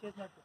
చేసినట్టు